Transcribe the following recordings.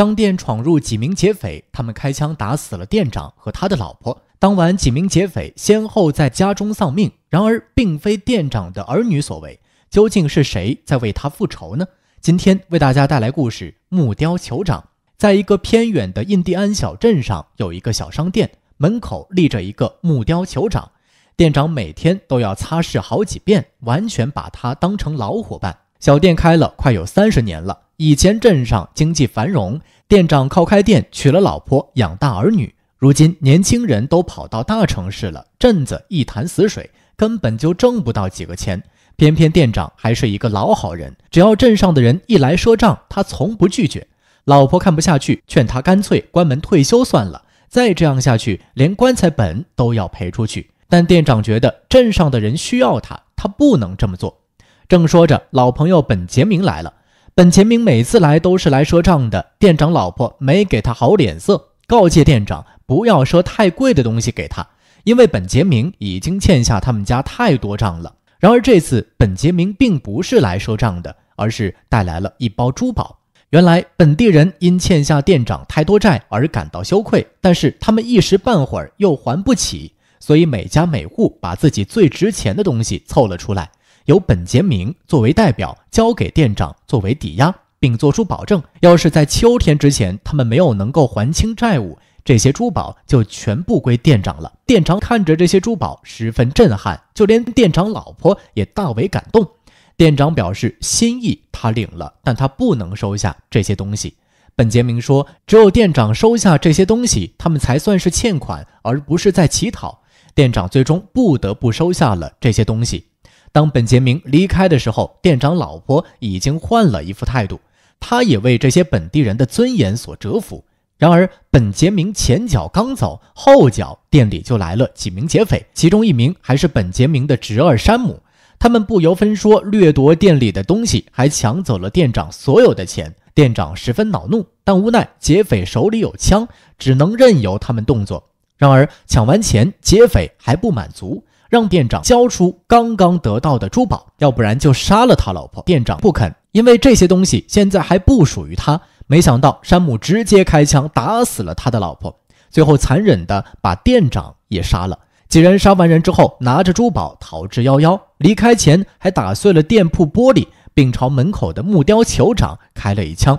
商店闯入几名劫匪，他们开枪打死了店长和他的老婆。当晚，几名劫匪先后在家中丧命。然而，并非店长的儿女所为，究竟是谁在为他复仇呢？今天为大家带来故事：木雕酋长。在一个偏远的印第安小镇上，有一个小商店，门口立着一个木雕酋长。店长每天都要擦拭好几遍，完全把他当成老伙伴。小店开了快有三十年了，以前镇上经济繁荣，店长靠开店娶了老婆，养大儿女。如今年轻人都跑到大城市了，镇子一潭死水，根本就挣不到几个钱。偏偏店长还是一个老好人，只要镇上的人一来赊账，他从不拒绝。老婆看不下去，劝他干脆关门退休算了。再这样下去，连棺材本都要赔出去。但店长觉得镇上的人需要他，他不能这么做。正说着，老朋友本杰明来了。本杰明每次来都是来赊账的，店长老婆没给他好脸色，告诫店长。不要赊太贵的东西给他，因为本杰明已经欠下他们家太多账了。然而这次本杰明并不是来赊账的，而是带来了一包珠宝。原来本地人因欠下店长太多债而感到羞愧，但是他们一时半会儿又还不起，所以每家每户把自己最值钱的东西凑了出来，由本杰明作为代表交给店长作为抵押，并做出保证：要是在秋天之前他们没有能够还清债务。这些珠宝就全部归店长了。店长看着这些珠宝，十分震撼，就连店长老婆也大为感动。店长表示心意他领了，但他不能收下这些东西。本杰明说：“只有店长收下这些东西，他们才算是欠款，而不是在乞讨。”店长最终不得不收下了这些东西。当本杰明离开的时候，店长老婆已经换了一副态度，他也为这些本地人的尊严所折服。然而，本杰明前脚刚走，后脚店里就来了几名劫匪，其中一名还是本杰明的侄儿山姆。他们不由分说掠夺店里的东西，还抢走了店长所有的钱。店长十分恼怒，但无奈劫匪手里有枪，只能任由他们动作。然而，抢完钱，劫匪还不满足，让店长交出刚刚得到的珠宝，要不然就杀了他老婆。店长不肯，因为这些东西现在还不属于他。没想到山姆直接开枪打死了他的老婆，最后残忍的把店长也杀了。几人杀完人之后，拿着珠宝逃之夭夭。离开前还打碎了店铺玻璃，并朝门口的木雕酋长开了一枪。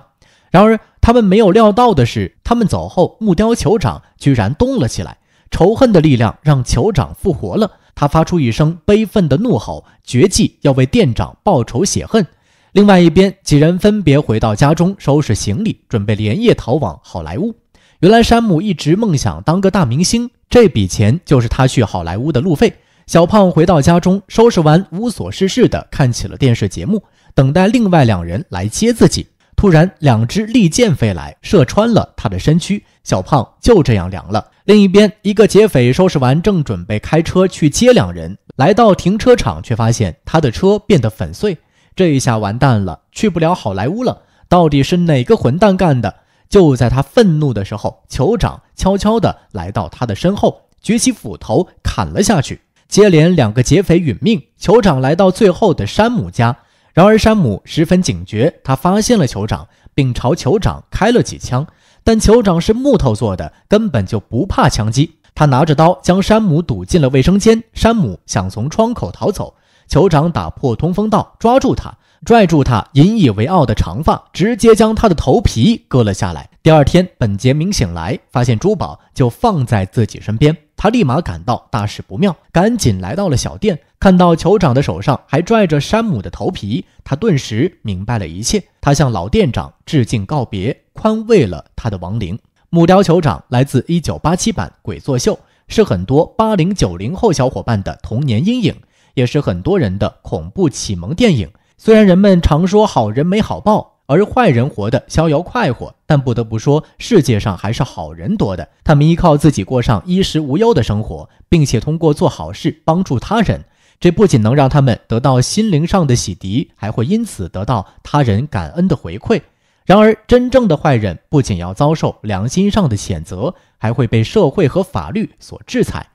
然而他们没有料到的是，他们走后，木雕酋长居然动了起来。仇恨的力量让酋长复活了，他发出一声悲愤的怒吼，决计要为店长报仇雪恨。另外一边，几人分别回到家中，收拾行李，准备连夜逃往好莱坞。原来，山姆一直梦想当个大明星，这笔钱就是他去好莱坞的路费。小胖回到家中，收拾完，无所事事的看起了电视节目，等待另外两人来接自己。突然，两支利箭飞来，射穿了他的身躯，小胖就这样凉了。另一边，一个劫匪收拾完，正准备开车去接两人，来到停车场，却发现他的车变得粉碎。这一下完蛋了，去不了好莱坞了。到底是哪个混蛋干的？就在他愤怒的时候，酋长悄悄地来到他的身后，举起斧头砍了下去。接连两个劫匪殒命。酋长来到最后的山姆家，然而山姆十分警觉，他发现了酋长，并朝酋长开了几枪。但酋长是木头做的，根本就不怕枪击。他拿着刀将山姆堵进了卫生间。山姆想从窗口逃走。酋长打破通风道，抓住他，拽住他引以为傲的长发，直接将他的头皮割了下来。第二天，本杰明醒来，发现珠宝就放在自己身边，他立马感到大事不妙，赶紧来到了小店，看到酋长的手上还拽着山姆的头皮，他顿时明白了一切。他向老店长致敬告别，宽慰了他的亡灵。木雕酋长来自1987版《鬼作秀》，是很多八零九零后小伙伴的童年阴影。也是很多人的恐怖启蒙电影。虽然人们常说好人没好报，而坏人活得逍遥快活，但不得不说，世界上还是好人多的。他们依靠自己过上衣食无忧的生活，并且通过做好事帮助他人。这不仅能让他们得到心灵上的洗涤，还会因此得到他人感恩的回馈。然而，真正的坏人不仅要遭受良心上的谴责，还会被社会和法律所制裁。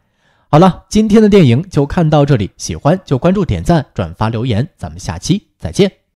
好了，今天的电影就看到这里。喜欢就关注、点赞、转发、留言，咱们下期再见。